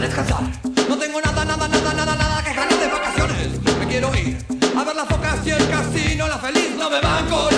descansar. No tengo nada, nada, nada, nada, nada que ganar de vacaciones. Me quiero ir a ver las focas y el casino. La feliz no me banco